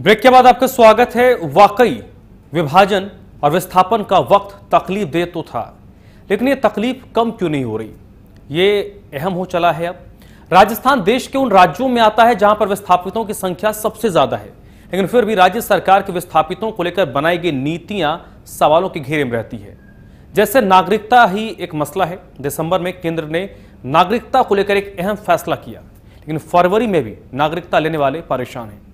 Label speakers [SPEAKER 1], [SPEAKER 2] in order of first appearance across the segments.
[SPEAKER 1] Break के बाद आपका स्वागत है। वाकई, विभाजन और विस्थापन का वक्त तकलीफ़ दे तो था, लेकिन ये तकलीफ़ कम क्यों नहीं हो रही? ये अहम हो चला है अब। राजस्थान देश के उन राज्यों में आता है जहाँ पर विस्थापितों की संख्या सबसे ज़्यादा है, लेकिन फिर भी राज्य सरकार के विस्थापितों को लेकर बनाई गई नीतियाँ सवालों के घेरे में रहती है। जैसे नागरिकता ही एक मसला है। दिसंबर में केंद्र ने नागरिकता को लेकर एक अहम फैसला किया, लेकिन फरवरी में भी नागरिकता लेने वाले परेशान हैं।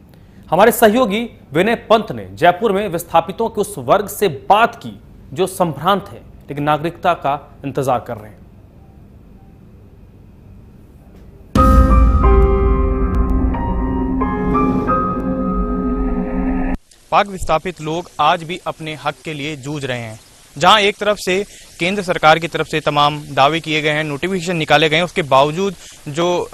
[SPEAKER 1] हमारे सहयोगी विनय पंत ने जयपुर में विस्थापितों के उस वर्ग से बात की, जो संभ्रांत है, लेकिन नागरिकता का इंतज़ार कर रहे हैं।
[SPEAKER 2] पाक विस्थापित लोग आज भी अपने हक के लिए जूझ रहे हैं। जहाँ एक तरफ़ से केंद्र सरकार की तरफ़ से तमाम दावे किए गए हैं नोटिफिकेशन निकाले गए हैं, उसके बावजूद जो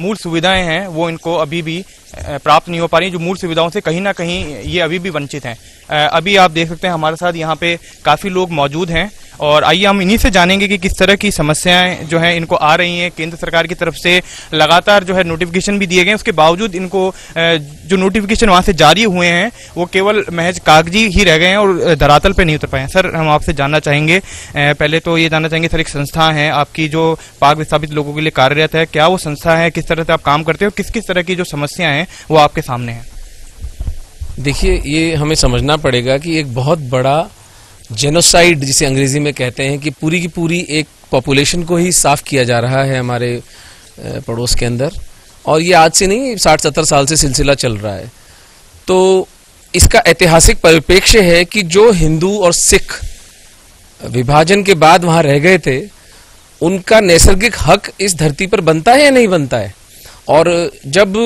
[SPEAKER 2] मूल सुविधाएँ हैं, वो इनको अभी भी प्राप्त नहीं हो पा रही जो मूल सुविधाओं से कहीं ना कहीं ये अभी भी वंचित हैं। अभी आप देख सकते हैं हमारे साथ यहाँ पे काफ़ी लोग मौजूद हैं। और आइए हम इन्हीं से जानेंगे कि किस तरह की समस्याएँ जो हैं इनको आ रही हैं। केंद्र सरकार की तरफ़ से लगातार जो है नोटिफिकेशन भी दिए गए उसके बावजूद इनको जो नोटिफिकेशन वहाँ से जारी हुए हैं, वो केवल महज कागज़ी ही रह गए हैं और धरातल पर नहीं उतर पाए सर, हम आपसे जानना चाहेंगे पहले तो ये जानना चाहेंगे, सर, एक संस्था है आपकी जो पाक विस्थापित लोगों के लिए कार्यरत है। क्या वो संस्था है? किस तरह से आप काम करते हो? किस किस तरह की जो समस्याएँ हैं, वो आपके सामने है?
[SPEAKER 3] देखिए, ये हमें समझना पड़ेगा कि एक बहुत बड़ा जेनोसाइड जिसे अंग्रेज़ी में कहते हैं कि पूरी की पूरी एक पॉपुलेशन को ही साफ़ किया जा रहा है हमारे पड़ोस के अंदर। और ये आज से नहीं साठ सत्तर साल से सिलसिला चल रहा है। तो इसका ऐतिहासिक परिप्रेक्ष्य है कि जो हिंदू और सिख विभाजन के बाद वहाँ रह गए थे, उनका नैसर्गिक हक इस धरती पर बनता है या नहीं बनता है? और जब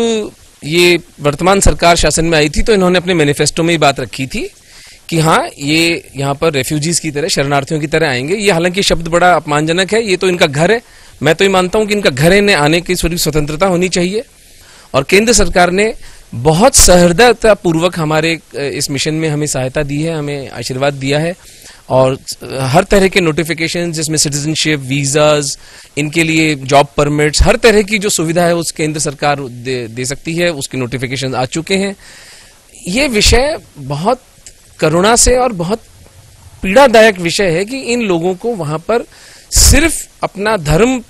[SPEAKER 3] ये वर्तमान सरकार शासन में आई थी तो इन्होंने अपने मैनिफेस्टो में ही बात रखी थी कि हाँ ये यहाँ पर रेफ्यूजीज की तरह शरणार्थियों की तरह आएँगे। ये हालाँकि शब्द बड़ा अपमानजनक है। ये तो इनका घर है। मैं तो ये मानता हूँ कि इनका घर इन्हें आने की स्वतंत्रता होनी चाहिए। और केंद्र सरकार ने बहुत पूर्वक हमारे इस मिशन में हमें सहायता दी है हमें आशीर्वाद दिया है। और हर तरह के नोटिफिकेशन जिसमें सिटीजनशिप वीजाज इनके लिए जॉब परमिट्स हर तरह की जो सुविधा है उस केंद्र सरकार दे, दे सकती है। उसके नोटिफिकेशन आ चुके हैं। ये विषय बहुत करुणा से और बहुत पीड़ादायक विषय है कि इन लोगों को वहाँ पर सिर्फ़ अपना धर्म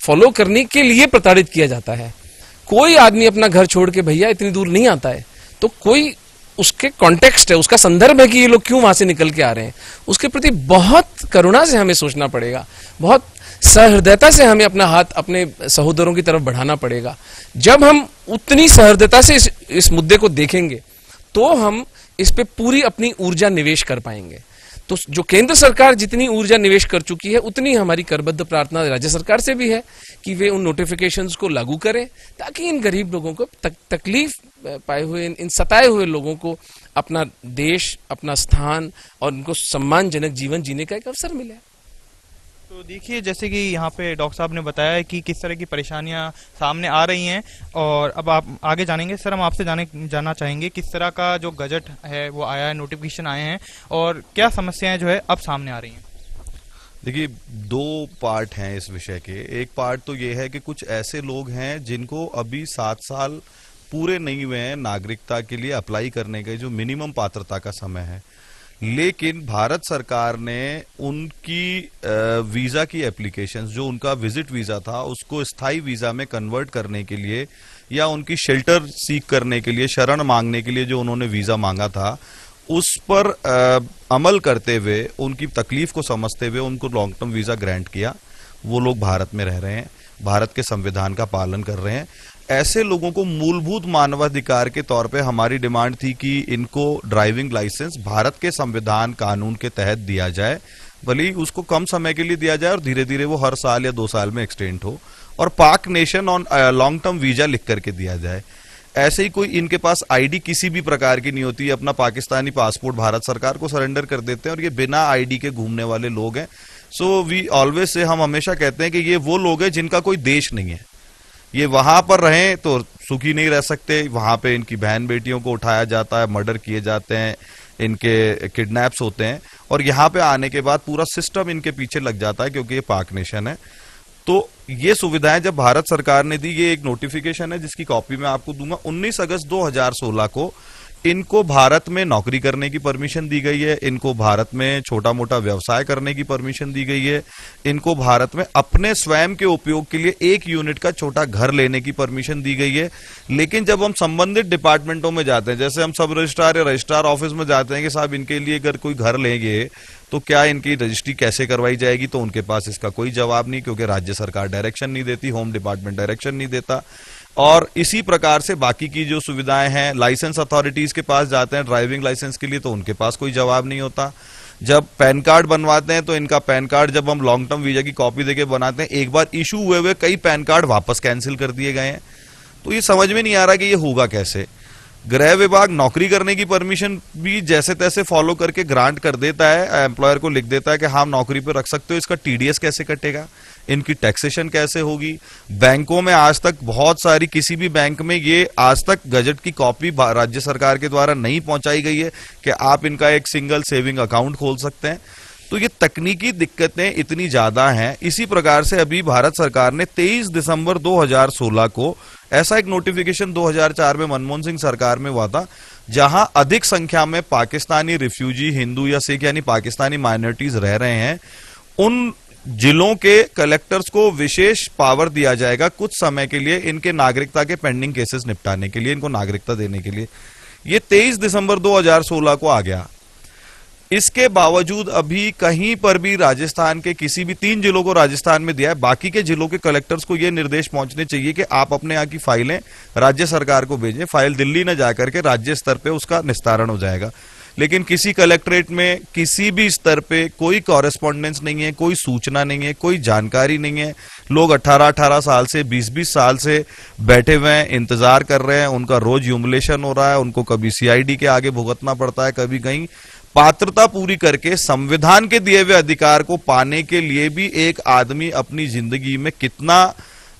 [SPEAKER 3] फॉलो करने के लिए प्रताड़ित किया जाता है। कोई आदमी अपना घर छोड़ के भैया इतनी दूर नहीं आता है। तो कोई उसके कॉन्टेक्स्ट है उसका संदर्भ है कि ये लोग क्यों वहाँ से निकल के आ रहे हैं। उसके प्रति बहुत करुणा से हमें सोचना पड़ेगा। बहुत सहृदयता से हमें अपना हाथ अपने सहोदरों की तरफ़ बढ़ाना पड़ेगा। जब हम उतनी सहृदयता से इस, इस मुद्दे को देखेंगे तो हम इस पर पूरी अपनी ऊर्जा निवेश कर पाएँगे। तो जो केंद्र सरकार जितनी ऊर्जा निवेश कर चुकी है उतनी हमारी करबद्ध प्रार्थना राज्य सरकार से भी है कि वे उन नोटिफिकेशन को लागू करें ताकि इन गरीब लोगों को तक, तकलीफ़ पाए हुए इन सताए हुए लोगों को अपना देश अपना स्थान और उनको सम्मानजनक जीवन जीने का एक अवसर मिले।
[SPEAKER 2] तो देखिए, जैसे कि यहाँ पे डॉक्टर साहब ने बताया कि किस तरह की परेशानियाँ सामने आ रही हैं, और अब आप आगे जानेंगे। सर, हम आपसे जाने, जानना चाहेंगे किस तरह का जो गजट है, वो आया है नोटिफिकेशन आए हैं, और क्या समस्याएँ जो है अब सामने आ रही हैं?
[SPEAKER 4] देखिए, दो पार्ट हैं इस विषय के। एक पार्ट तो ये है कि कुछ ऐसे लोग हैं जिनको अभी सात साल पूरे नहीं हुए हैं नागरिकता के लिए अप्लाई करने के, जो मिनिमम पात्रता का समय है। लेकिन भारत सरकार ने उनकी वीज़ा की एप्लीकेशंस जो उनका विज़िट वीज़ा था उसको स्थायी वीज़ा में कन्वर्ट करने के लिए या उनकी शेल्टर सीख करने के लिए शरण मांगने के लिए जो उन्होंने वीज़ा मांगा था उस पर आ, अमल करते हुए उनकी तकलीफ़ को समझते हुए उनको लॉन्ग टर्म वीज़ा ग्रांट किया। वो लोग भारत में रह रहे हैं भारत के संविधान का पालन कर रहे हैं। ऐसे लोगों को मूलभूत मानवाधिकार के तौर पे हमारी डिमांड थी कि इनको ड्राइविंग लाइसेंस भारत के संविधान कानून के तहत दिया जाए, भले उसको कम समय के लिए दिया जाए और धीरे धीरे वो हर साल या दो साल में एक्सटेंड हो, और Pak nation on long term visa लिख करके दिया जाए। ऐसे ही कोई इनके पास आईडी किसी भी प्रकार की नहीं होती, अपना पाकिस्तानी पासपोर्ट भारत सरकार को सरेंडर कर देते हैं और ये बिना आईडी के घूमने वाले लोग हैं। सो वी ऑलवेज से हम हमेशा कहते हैं कि ये वो लोग हैं जिनका कोई देश नहीं है। ये वहाँ पर रहें तो सुखी नहीं रह सकते। वहाँ पे इनकी बहन बेटियों को उठाया जाता है, मर्डर किए जाते हैं, इनके किडनैप्स होते हैं। और यहाँ पे आने के बाद पूरा सिस्टम इनके पीछे लग जाता है क्योंकि ये पाक नेशन है। तो ये सुविधाएँ जब भारत सरकार ने दी, ये एक नोटिफिकेशन है जिसकी कॉपी मैं आपको दूँगा। 19 अगस्त 2016 को इनको भारत में नौकरी करने की परमिशन दी गई है, इनको भारत में छोटा मोटा व्यवसाय करने की परमिशन दी गई है, इनको भारत में अपने स्वयं के उपयोग के लिए एक यूनिट का छोटा घर लेने की परमिशन दी गई है। लेकिन जब हम संबंधित डिपार्टमेंटों में जाते हैं, जैसे हम सब रजिस्ट्रार या रजिस्ट्रार ऑफ़िस में जाते हैं कि साहब, इनके लिए अगर कोई घर लेंगे तो क्या इनकी रजिस्ट्री कैसे करवाई जाएगी? तो उनके पास इसका कोई जवाब नहीं, क्योंकि राज्य सरकार डायरेक्शन नहीं देती, होम डिपार्टमेंट डायरेक्शन नहीं देता। और इसी प्रकार से बाकी की जो सुविधाएँ हैं लाइसेंस अथॉरिटीज के पास जाते हैं ड्राइविंग लाइसेंस के लिए तो उनके पास कोई जवाब नहीं होता। जब पैन कार्ड बनवाते हैं तो इनका पैन कार्ड जब हम लॉन्ग टर्म वीज़ा की कॉपी देके बनाते हैं, एक बार इशू हुए हुए कई पैन कार्ड वापस कैंसिल कर दिए गए हैं। तो ये समझ में नहीं आ रहा कि ये होगा कैसे। गृह विभाग नौकरी करने की परमिशन भी जैसे तैसे फॉलो करके ग्रांट कर देता है एम्प्लॉयर को लिख देता है कि हाँ नौकरी पर रख सकते हो, इसका टीडीएस कैसे कटेगा? इनकी टैक्सेशन कैसे होगी? बैंकों में आज तक बहुत सारी किसी भी बैंक में ये आज तक गजट की कॉपी राज्य सरकार के द्वारा नहीं पहुंचाई गई है कि आप इनका एक सिंगल सेविंग अकाउंट खोल सकते हैं। तो ये तकनीकी दिक्कतें इतनी ज़्यादा हैं। इसी प्रकार से अभी भारत सरकार ने 23 दिसंबर 2016 को ऐसा एक नोटिफिकेशन 2004 में मनमोहन सिंह सरकार में हुआ था, जहाँ अधिक संख्या में पाकिस्तानी रिफ्यूजी हिंदू या सिख यानी पाकिस्तानी माइनॉरिटीज रह रहे हैं, उन जिलों के कलेक्टर्स को विशेष पावर दिया जाएगा कुछ समय के लिए इनके नागरिकता के पेंडिंग केसेस निपटाने के लिए, इनको नागरिकता देने के लिए। ये 23 दिसंबर 2016 को आ गया। इसके बावजूद अभी कहीं पर भी राजस्थान के किसी भी तीन जिलों को राजस्थान में दिया है, बाकी के जिलों के कलेक्टर्स को यह निर्देश पहुँचने चाहिए कि आप अपने यहाँ की फाइलें राज्य सरकार को भेजें, फ़ाइल दिल्ली न जाकर के राज्य स्तर पे उसका निस्तारण हो जाएगा। लेकिन किसी कलेक्ट्रेट में किसी भी स्तर पे कोई कॉरेस्पॉन्डेंस नहीं है, कोई सूचना नहीं है, कोई जानकारी नहीं है। लोग 18-18 साल से 20-20 साल से बैठे हुए हैं, इंतज़ार कर रहे हैं, उनका रोज यूमुलेशन हो रहा है, उनको कभी सीआईडी के आगे भुगतना पड़ता है, कभी कहीं पात्रता पूरी करके संविधान के दिए हुए अधिकार को पाने के लिए भी एक आदमी अपनी ज़िंदगी में कितना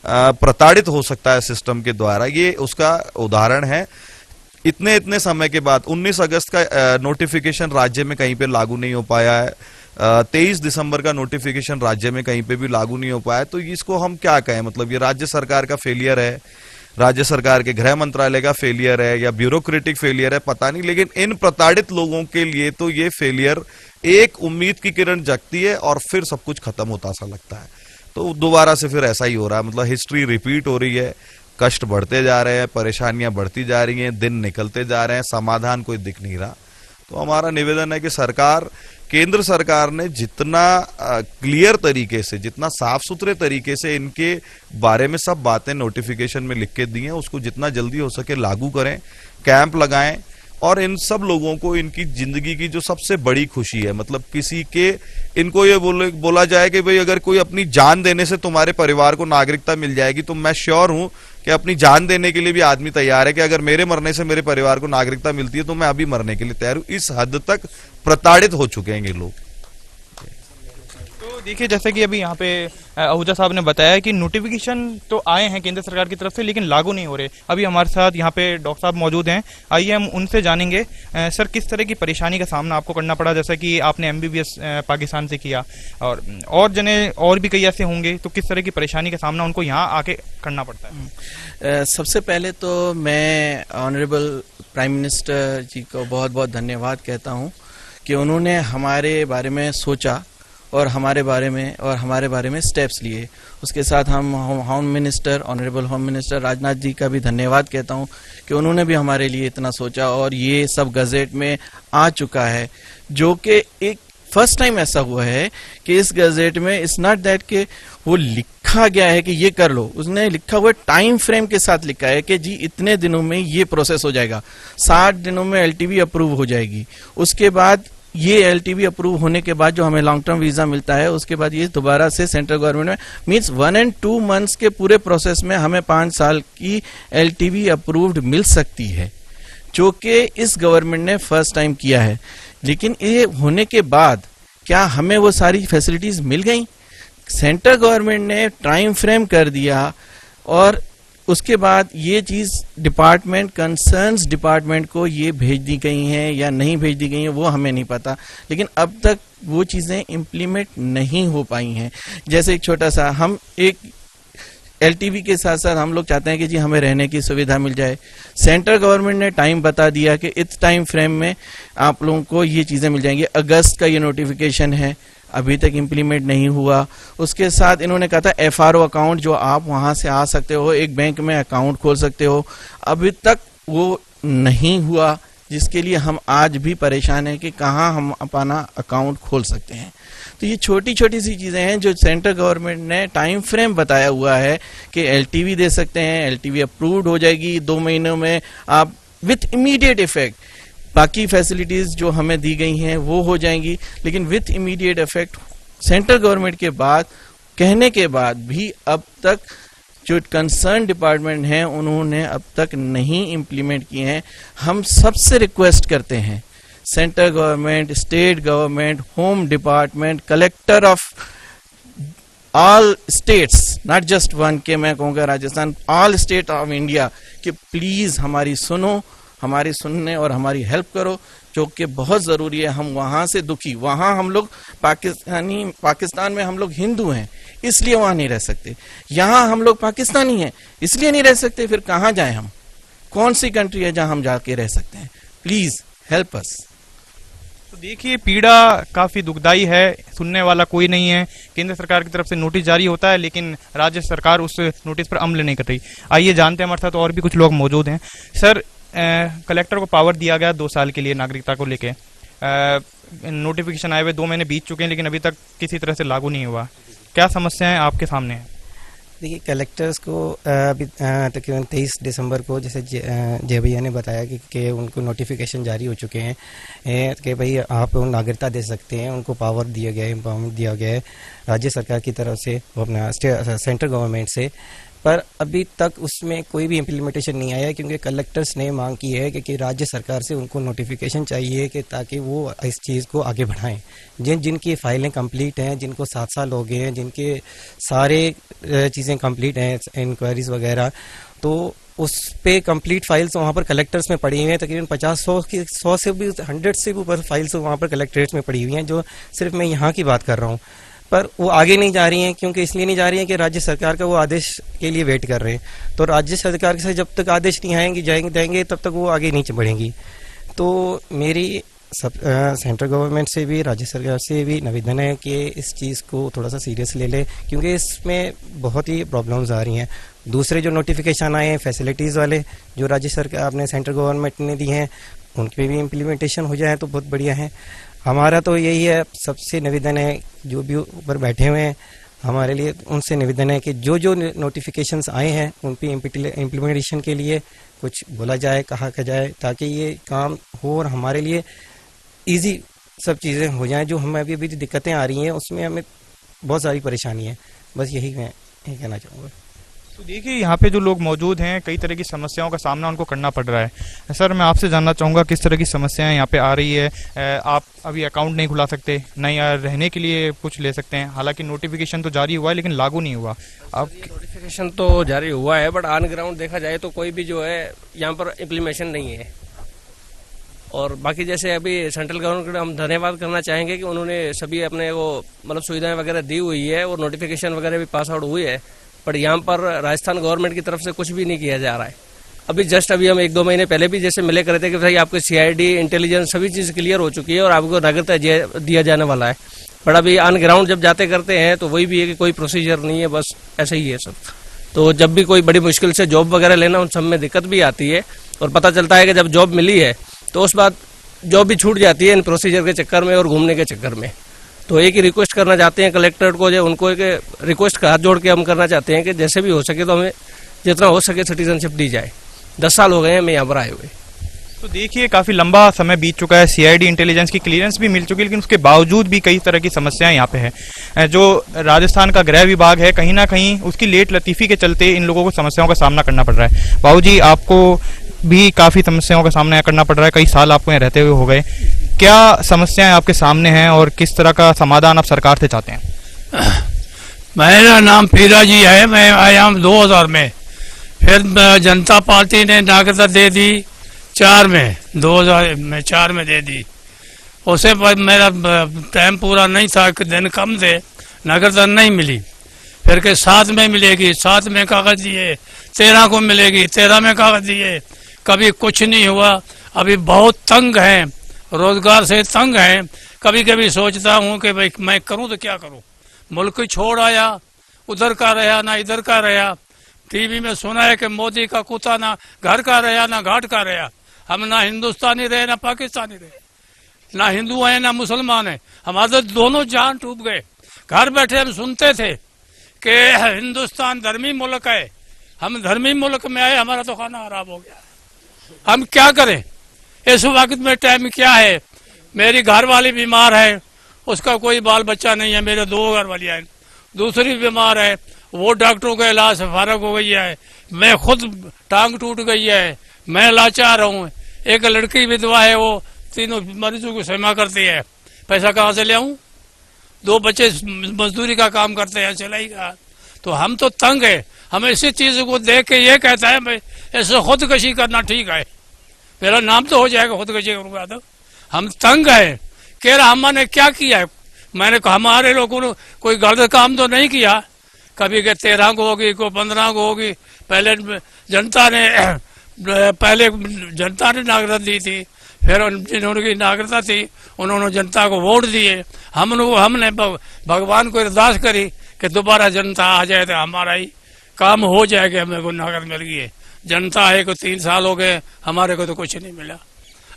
[SPEAKER 4] प्रताड़ित हो सकता है सिस्टम के द्वारा। ये उसका उदाहरण है। इतने इतने समय के बाद 19 अगस्त का नोटिफिकेशन राज्य में कहीं पे लागू नहीं हो पाया है। तेईस दिसंबर का नोटिफिकेशन राज्य में कहीं पे भी लागू नहीं हो पाया तो इसको हम क्या कहें? मतलब ये राज्य सरकार का फेलियर है, राज्य सरकार के गृह मंत्रालय का फेलियर है या ब्यूरोक्रेटिक फेलियर है, पता नहीं। लेकिन इन प्रताड़ित लोगों के लिए तो ये फेलियर एक उम्मीद की किरण जगती है और फिर सब कुछ खत्म होता सा लगता है। तो दोबारा से फिर ऐसा ही हो रहा है। मतलब हिस्ट्री रिपीट हो रही है। कष्ट बढ़ते जा रहे हैं, परेशानियाँ बढ़ती जा रही हैं, दिन निकलते जा रहे हैं, समाधान कोई दिख नहीं रहा। तो हमारा निवेदन है कि सरकार, केंद्र सरकार ने जितना क्लियर तरीके से, जितना साफ़ सुथरे तरीके से इनके बारे में सब बातें नोटिफिकेशन में लिख के दी हैं, उसको जितना जल्दी हो सके लागू करें कैंप लगाएँ और इन सब लोगों को इनकी ज़िंदगी की जो सबसे बड़ी खुशी है मतलब किसी के, इनको ये बोले, बोला जाए कि भाई अगर कोई अपनी जान देने से तुम्हारे परिवार को नागरिकता मिल जाएगी तो मैं श्योर हूँ कि अपनी जान देने के लिए भी आदमी तैयार है कि अगर मेरे मरने से मेरे परिवार को नागरिकता मिलती है तो मैं अभी मरने के लिए तैयार हूँ। इस हद तक प्रताड़ित हो चुके हैं ये लोग।
[SPEAKER 2] देखिए, जैसे कि अभी यहाँ पे आहूजा साहब ने बताया कि नोटिफिकेशन तो आए हैं केंद्र सरकार की तरफ़ से, लेकिन लागू नहीं हो रहे। अभी हमारे साथ यहाँ पे डॉक्टर साहब मौजूद हैं। आइए हम उनसे जानेंगे सर, किस तरह की परेशानी का सामना आपको करना पड़ा, जैसा कि आपने एमबीबीएस पाकिस्तान से किया। और और जने और भी कई ऐसे होंगे तो किस तरह की परेशानी का सामना उनको यहाँ आके करना पड़ता है।
[SPEAKER 5] सबसे पहले तो मैं ऑनरेबल प्राइम मिनिस्टर जी को बहुत बहुत धन्यवाद कहता हूँ कि उन्होंने हमारे बारे में सोचा और हमारे बारे में, और हमारे बारे में स्टेप्स लिए। उसके साथ हम home minister honourable home minister Rajnath ji का भी धन्यवाद कहता हूँ कि उन्होंने भी हमारे लिए इतना सोचा और ये सब गजेट में आ चुका है, जो कि एक फ़र्स्ट टाइम ऐसा हुआ है कि इस गजेट में इट्स नॉट दैट के वो लिखा गया है कि ये कर लो। उसने लिखा हुआ टाइम फ्रेम के साथ लिखा है कि जी इतने दिनों में ये प्रोसेस हो जाएगा। साठ दिनों में एलटीवी अप्रूव हो जाएगी। उसके बाद ये एल अप्रूव होने के बाद जो हमें लॉन्ग टर्म वीज़ा मिलता है, उसके बाद ये दोबारा से सेंट्रल गवर्नमेंट में means one and two months के पूरे प्रोसेस में हमें पाँच साल की एल अप्रूव्ड मिल सकती है, जो कि इस गवर्नमेंट ने फ़र्स्ट टाइम किया है। लेकिन ये होने के बाद क्या हमें वो सारी फैसिलिटीज़ मिल गई? सेंट्रल गवर्नमेंट ने टाइम फ्रेम कर दिया और उसके बाद ये चीज़ डिपार्टमेंट कंसर्न्स डिपार्टमेंट को ये भेज दी गई हैं या नहीं भेज दी गई हैं, वो हमें नहीं पता। लेकिन अब तक वो चीज़ें इम्प्लीमेंट नहीं हो पाई हैं। जैसे एक छोटा सा, हम एक एल के साथ साथ हम लोग चाहते हैं कि जी हमें रहने की सुविधा मिल जाए। सेंट्रल गवर्नमेंट ने टाइम बता दिया कि इस टाइम फ्रेम में आप लोगों को ये चीज़ें मिल जाएँगी। अगस्त का ये नोटिफिकेशन है। अभी तक इम्प्लीमेंट नहीं हुआ। उसके साथ इन्होंने कहा था एफआरओ अकाउंट जो आप वहाँ से आ सकते हो, एक बैंक में अकाउंट खोल सकते हो। अभी तक वो नहीं हुआ, जिसके लिए हम आज भी परेशान हैं कि कहाँ हम अपना अकाउंट खोल सकते हैं। तो ये छोटी छोटी सी चीज़ें हैं जो सेंट्रल गवर्नमेंट ने टाइम फ्रेम बताया हुआ है कि एलटीवी दे सकते हैं एल अप्रूव्ड हो जाएगी दो महीनों में। आप विथ इमीडिएट इफ़ेक्ट बाकी फैसिलिटीज़ जो हमें दी गई हैं, वो हो जाएँगी। लेकिन with immediate effect central government के बाद, कहने के बाद भी अब तक जो कंसर्न डिपार्टमेंट हैं, उन्होंने अब तक नहीं इम्प्लीमेंट किए हैं। हम सबसे रिक्वेस्ट करते हैं central government state government home department collector of all states not just one के मैं कहूँगा Rajasthan all state of India कि प्लीज़ हमारी सुनो हमारी सुनने और हमारी हेल्प करो, जो कि बहुत ज़रूरी है। हम वहाँ से दुखी। वहाँ हम लोग पाकिस्तानी, पाकिस्तान में हम लोग हिंदू हैं, इसलिए वहाँ नहीं रह सकते। यहाँ हम लोग पाकिस्तानी हैं, इसलिए नहीं रह सकते। फिर कहाँ जाए हम? कौन सी कंट्री है जहाँ हम जाके रह सकते हैं? प्लीज़ हेल्प अस
[SPEAKER 2] तो देखिए, पीड़ा काफ़ी दुखदाई है। सुनने वाला कोई नहीं है। केंद्र सरकार की तरफ़ से नोटिस जारी होता है, लेकिन राज्य सरकार उस नोटिस पर अमल नहीं कर रही। आइए जानते हैं, हमारे साथ और भी कुछ लोग मौजूद हैं। सर कलेक्टर को पावर दिया गया दो साल के लिए नागरिकता को लेके। नोटिफिकेशन आए हुए दो महीने बीत चुके हैं लेकिन अभी तक किसी तरह से लागू नहीं हुआ। क्या समस्याएँ आपके सामने? हैं
[SPEAKER 6] देखिए कलेक्टर्स को अभी तकरीबन तेईस दिसंबर को जैसे जय भैया ने बताया कि, कि उनको नोटिफिकेशन जारी हो चुके हैं। कि भाई आप नागरिकता दे सकते हैं उनको पावर दिया गया है दिया गया है। राज्य सरकार की तरफ़ से अपना सेंट्रल गवर्नमेंट से पर अभी तक उसमें कोई भी इम्प्लीमेंटेशन नहीं आया क्योंकि कलेक्टर्स ने मांग की है कि, कि राज्य सरकार से उनको नोटिफिकेशन चाहिए कि ताकि वो इस चीज़ को आगे बढ़ाएँ। जिन जिनकी फाइलें कंप्लीट हैं जिनको सात साल हो गए हैं जिनके सारे चीज़ें कंप्लीट हैं इंक्वायरीज वगैरह तो उस पे कंप्लीट फाइल्स वहाँ पर कलेक्टर्स में पड़ी हुई हैं। तकरीबन पचास सौ की सौ से भी हंड्रेड से भी ऊपर फाइल्स वहाँ पर कलेक्टरेट्स में पड़ी हुई हैं जो सिर्फ़ मैं यहाँ की बात कर रहा हूँ। पर वो आगे नहीं जा रही हैं, क्योंकि इसलिए नहीं जा रही हैं कि राज्य सरकार का वो आदेश के लिए वेट कर रहे हैं। तो राज्य सरकार से जब तक आदेश नहीं आएँगे, जाएँगे, देंगे, तब तक वो आगे नहीं बढ़ेंगी। तो मेरी सब सेंट्रल गवर्नमेंट से भी, राज्य सरकार से भी निवेदन है कि इस चीज़ को थोड़ा सा सीरियस ले लें, क्योंकि इसमें बहुत ही प्रॉब्लम्स आ रही हैं। दूसरे जो नोटिफिकेशन आए हैं फैसिलिटीज़ वाले, जो राज्य सरकार अपने सेंट्रल गवर्नमेंट ने दी हैं, उनकी भी इम्प्लीमेंटेशन हो जाए तो बहुत बढ़िया है। हमारा तो यही है, सबसे निवेदन है, जो भी ऊपर बैठे हुए हैं, हमारे लिए उनसे निवेदन है कि जो जो नोटिफिकेशन आए हैं, उन पर इम्प्लीमेंटेशन के लिए कुछ बोला जाए, कहा जाए, ताकि ये काम हो और हमारे लिए इजी सब चीज़ें हो जाएँ, जो हमें अभी अभी दिक्कतें आ रही हैं, उसमें हमें बहुत सारी परेशानी है। बस यही मैं यही कहना चाहूँगा।
[SPEAKER 2] तो देखिए, यहाँ पे जो लोग मौजूद हैं, कई तरह की समस्याओं का सामना उनको करना पड़ रहा है। सर, मैं आपसे जानना चाहूँगा किस तरह की समस्याएँ यहाँ पे आ रही है। आप अभी अकाउंट नहीं खुला सकते नहीं रहने के लिए कुछ ले सकते हैं। हालाँकि नोटिफिकेशन तो जारी हुआ है, लेकिन लागू नहीं हुआ।
[SPEAKER 7] अब नोटिफिकेशन तो जारी हुआ है बट ऑन ग्राउंड देखा जाए तो कोई भी जो है, यहाँ पर इम्प्लीमेशन नहीं है। और बाकी जैसे अभी सेंट्रल गवर्नमेंट हम धन्यवाद करना चाहेंगे कि उन्होंने सभी अपने वो मतलब सुविधाएँ वगैरह दी हुई है, और नोटिफिकेशन वगैरह भी पास आउट हुई है। बट यहाँ पर राजस्थान गवर्नमेंट की तरफ़ से कुछ भी नहीं किया जा रहा है। अभी जस्ट अभी हम एक दो महीने पहले भी जैसे मिले करे थे कि भाई आपको सीआईडी इंटेलिजेंस सभी चीज़ क्लियर हो चुकी है और आपको नागरिकता दिया जाने वाला है। बट अभी ऑन ग्राउंड जब जाते करते हैं तो वही भी है कि कोई प्रोसीजर नहीं है, बस ऐसे ही है सब। तो जब भी कोई बड़ी मुश्किल से जॉब वगैरह लेना, उन सब में दिक्कत भी आती है और पता चलता है कि जब जॉब मिली है तो उस बाद जॉब भी छूट जाती है इन प्रोसीजर के चक्कर में और घूमने के चक्कर में। तो एक ही रिक्वेस्ट करना चाहते हैं कलेक्टर को, जो उनको एक रिक्वेस्ट का हाथ जोड़ के हम करना चाहते हैं कि जैसे भी हो सके तो हमें जितना हो सके सिटीजनशिप दी जाए। दस साल हो गए हैं मैं यहाँ पर आए हुए।
[SPEAKER 2] तो देखिए, काफ़ी लंबा समय बीत चुका है। सीआईडी इंटेलिजेंस की क्लियरेंस भी मिल चुकी है, लेकिन उसके बावजूद भी कई तरह की समस्याएँ यहाँ पे हैं। जो राजस्थान का गृह विभाग है, कहीं ना कहीं उसकी लेट लतीफी के चलते इन लोगों को समस्याओं का सामना करना पड़ रहा है। बाबू जी, आपको भी काफ़ी समस्याओं का सामना करना पड़ रहा है। कई साल आपको यहाँ रहते हुए हो गए। क्या समस्याएँ आपके सामने हैं और किस तरह का समाधान आप सरकार से चाहते हैं?
[SPEAKER 8] मेरा नाम पीरा जी है। मैं आया हूँ दो हज़ार में। फिर जनता पार्टी ने नागरिकता दे दी चार में। दो हज़ार में चार में दे दी। उसे पर मेरा टाइम पूरा नहीं था। दिन कम थे। नागरिकता नहीं मिली। फिर के सात में मिलेगी। सात में कागज़ दिए। तेरह को मिलेगी। तेरह में कागज़ दिए। कभी कुछ नहीं हुआ। अभी बहुत तंग हैं। रोज़गार से तंग हैं। कभी कभी सोचता हूँ कि भाई, मैं करूँ तो क्या करूँ? मुल्क छोड़ आया, उधर का रहा ना इधर का रहा। टीवी में सुना है कि मोदी का कुत्ता ना घर का रहा, ना घाट का रहा। हम ना हिंदुस्तानी रहे, ना पाकिस्तानी रहे। ना हिंदू हैं ना मुसलमान हैं। हमारे दोनों जान टूट गए। घर बैठे हम सुनते थे कि हिंदुस्तान धर्मी मुल्क है। हम धर्मी मुल्क में आए, हमारा तो खाना खराब हो गया। हम क्या करें? इस वक्त में टाइम क्या है? मेरी घर वाली बीमार है। उसका कोई बाल बच्चा नहीं है। मेरे दो घर वाली है। दूसरी बीमार है। वो डॉक्टरों का इलाज से फारग हो गई है। मैं खुद टांग टूट गई है। मैं लाचार हूँ। एक लड़की विधवा है। वो तीनों मरीजों को सेवा करती है। पैसा कहाँ से ले आऊँ? दो बच्चे मजदूरी का काम करते हैं। सिलाई का तो हम तो तंग है। हम इसी चीज़ को देख के ये कहता है भाई ऐसे खुदकशी करना ठीक है। मेरा नाम तो हो जाएगा खुदकशी करूँगा तो हम तंग है। कह रहा हमने क्या किया? है मैंने कहा, हमारे लोगों ने कोई गलत काम तो नहीं किया। कभी के तेरह को होगी, कोई पंद्रह को होगी। पहले जनता ने, पहले जनता ने नागरिकता दी थी। फिर जिन्होंने की नागरिकता थी, उन्होंने जनता को वोट दिए। हम हमने भगवान को अरदास करी कि दोबारा जनता आ जाए तो हमारा ही काम हो जाएगा हमें को नागरिकता मिल गई है। जनता है को तीन साल हो गए, हमारे को तो कुछ नहीं मिला।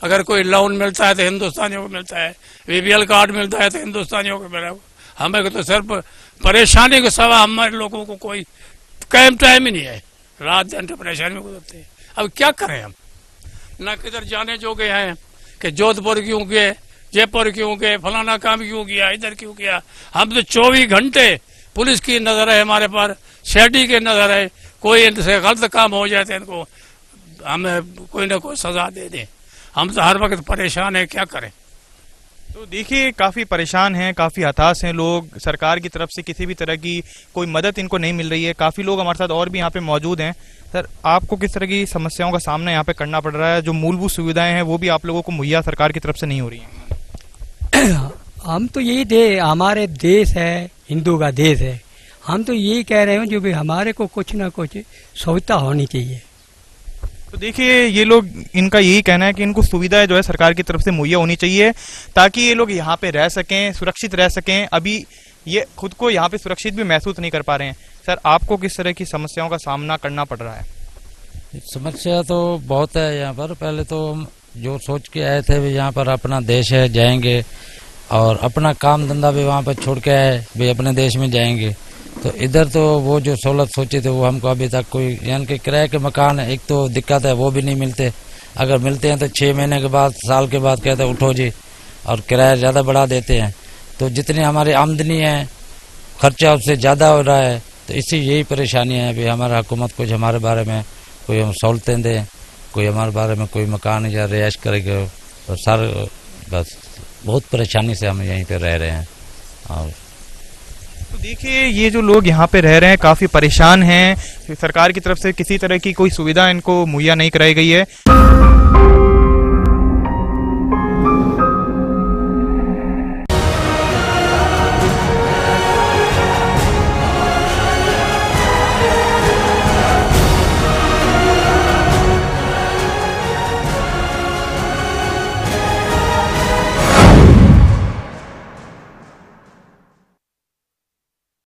[SPEAKER 8] अगर कोई लोन मिलता है तो हिंदुस्तानियों को मिलता है बीपीएल कार्ड मिलता है तो हिंदुस्तानियों को मिला। हमें को तो सिर्फ़ परेशानी के सवा हमारे लोगों को कोई कैम टाइम ही नहीं है। रात दिन तो परेशानी में गुजरते हैं। अब क्या करें हम? न किधर जाने जो गए हैं कि जोधपुर क्यों गए, जयपुर क्यों गए, फलाना काम क्यों किया, इधर क्यों किया? हम तो चौबीस घंटे पुलिस की नज़र है हमारे पर शेडी की नज़र है। कोई इनसे गलत काम हो जाए तो इनको हमें कोई ना कोई सजा दे दे। हम तो हर वक्त परेशान है क्या करें?
[SPEAKER 2] तो देखिए काफ़ी परेशान हैं काफ़ी हताश हैं लोग। सरकार की तरफ़ से किसी भी तरह की कोई मदद इनको नहीं मिल रही है। काफ़ी लोग हमारे साथ और भी यहाँ पे मौजूद हैं। सर आपको किस तरह की समस्याओं का सामना यहाँ पे करना पड़ रहा है? जो मूलभूत सुविधाएँ हैं वो भी आप लोगों को मुहैया सरकार की तरफ़ से नहीं हो रही हैं।
[SPEAKER 9] हम तो यही दे हमारे देश है हिंदू का देश है। हम तो यही कह रहे हैं जो भी हमारे को कुछ ना कुछ सुविधा होनी चाहिए।
[SPEAKER 2] तो देखिए ये लोग इनका यही कहना है कि इनको सुविधाएँ जो है सरकार की तरफ़ से मुहैया होनी चाहिए ताकि ये लोग यहाँ पे रह सकें सुरक्षित रह सकें। अभी ये खुद को यहाँ पे सुरक्षित भी महसूस नहीं कर पा रहे हैं। सर आपको किस तरह की समस्याओं का सामना करना पड़ रहा है?
[SPEAKER 10] समस्या तो बहुत है यहाँ पर। पहले तो हम जो सोच के आए थे भी यहाँ पर अपना देश है जाएँगे और अपना काम धंधा भी वहाँ पर छोड़ के आए भी अपने देश में जाएँगे। तो इधर तो वो जो सहूलत सोचे थे, वो हमको अभी तक कोई, यानी कि किराए के मकान एक तो दिक्कत है, वो भी नहीं मिलते। अगर मिलते हैं तो छः महीने के बाद, साल के बाद कहते हैं, उठो जी, और किराया ज़्यादा बढ़ा देते हैं। तो जितनी हमारी आमदनी है, खर्चा उससे ज़्यादा हो रहा है तो इसी यही परेशानी है। अभी हमारा हुकूमत कुछ हमारे बारे में, कोई हम सहूलतें दें, कोई हमारे बारे में कोई मकान या रिहाइश करेगा तो सर, बस, बहुत परेशानी से हम यहीं पर रह रहे हैं, और
[SPEAKER 2] तो देखिए, ये जो लोग यहाँ पे रह रहे हैं, काफ़ी परेशान हैं। सरकार की तरफ़ से किसी तरह की कोई सुविधा इनको मुहैया नहीं कराई गई है।